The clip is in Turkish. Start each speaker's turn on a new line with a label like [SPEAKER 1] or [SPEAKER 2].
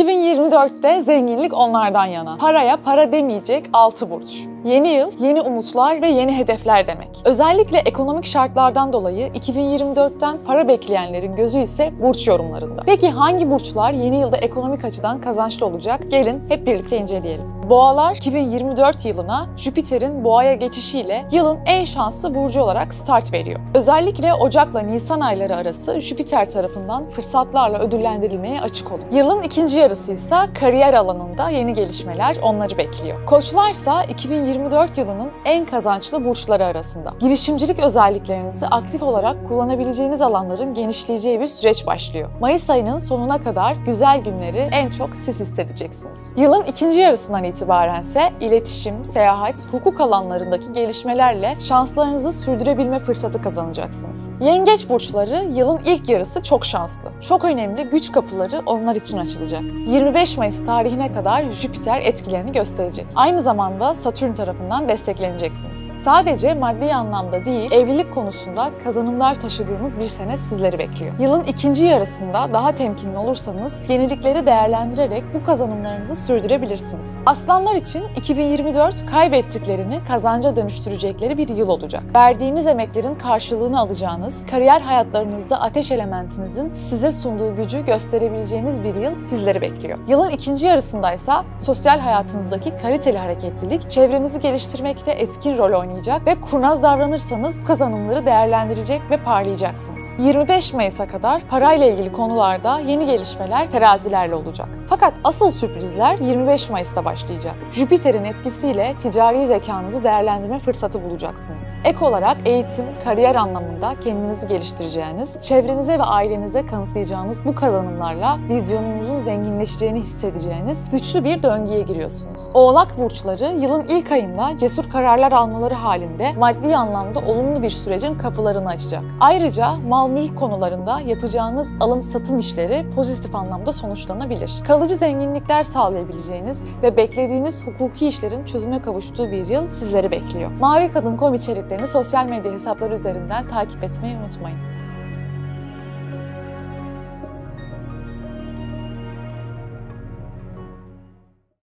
[SPEAKER 1] 2024'te zenginlik onlardan yana. Paraya para demeyecek 6 burç. Yeni yıl, yeni umutlar ve yeni hedefler demek. Özellikle ekonomik şartlardan dolayı 2024'ten para bekleyenlerin gözü ise burç yorumlarında. Peki hangi burçlar yeni yılda ekonomik açıdan kazançlı olacak? Gelin hep birlikte inceleyelim. Boğalar 2024 yılına Jüpiter'in boğaya geçişiyle yılın en şanslı burcu olarak start veriyor. Özellikle Ocak'la Nisan ayları arası Jüpiter tarafından fırsatlarla ödüllendirilmeye açık olun. Yılın ikinci yarısı ise kariyer alanında yeni gelişmeler onları bekliyor. Koçlarsa 2024 yılının en kazançlı burçları arasında. Girişimcilik özelliklerinizi aktif olarak kullanabileceğiniz alanların genişleyeceği bir süreç başlıyor. Mayıs ayının sonuna kadar güzel günleri en çok siz hissedeceksiniz. Yılın ikinci yarısından itibaren ise iletişim, seyahat, hukuk alanlarındaki gelişmelerle şanslarınızı sürdürebilme fırsatı kazanacaksınız. Yengeç burçları yılın ilk yarısı çok şanslı. Çok önemli güç kapıları onlar için açılacak. 25 Mayıs tarihine kadar Jüpiter etkilerini gösterecek. Aynı zamanda Satürn tarafından destekleneceksiniz. Sadece maddi anlamda değil, evlilik konusunda kazanımlar taşıdığınız bir sene sizleri bekliyor. Yılın ikinci yarısında daha temkinli olursanız yenilikleri değerlendirerek bu kazanımlarınızı sürdürebilirsiniz. Aslanlar için 2024 kaybettiklerini kazanca dönüştürecekleri bir yıl olacak. Verdiğiniz emeklerin karşılığını alacağınız, kariyer hayatlarınızda ateş elementinizin size sunduğu gücü gösterebileceğiniz bir yıl sizleri bekliyor. Yılın ikinci yarısındaysa sosyal hayatınızdaki kaliteli hareketlilik çevrenizi geliştirmekte etkin rol oynayacak ve kurnaz davranırsanız kazanımları değerlendirecek ve parlayacaksınız. 25 Mayıs'a kadar parayla ilgili konularda yeni gelişmeler terazilerle olacak. Fakat asıl sürprizler 25 Mayıs'ta başlayacak. Jüpiter'in etkisiyle ticari zekanızı değerlendirme fırsatı bulacaksınız. Ek olarak eğitim, kariyer anlamında kendinizi geliştireceğiniz, çevrenize ve ailenize kanıtlayacağınız bu kazanımlarla vizyonunuzun zenginleşeceğini hissedeceğiniz güçlü bir döngüye giriyorsunuz. Oğlak burçları yılın ilk ayında cesur kararlar almaları halinde maddi anlamda olumlu bir sürecin kapılarını açacak. Ayrıca mal mülk konularında yapacağınız alım satım işleri pozitif anlamda sonuçlanabilir. Kalıcı zenginlikler sağlayabileceğiniz ve beklediğiniz hukuki işlerin çözüme kavuştuğu bir yıl sizleri bekliyor. Mavi Kadın.com içeriklerini sosyal medya hesapları üzerinden takip etmeyi unutmayın.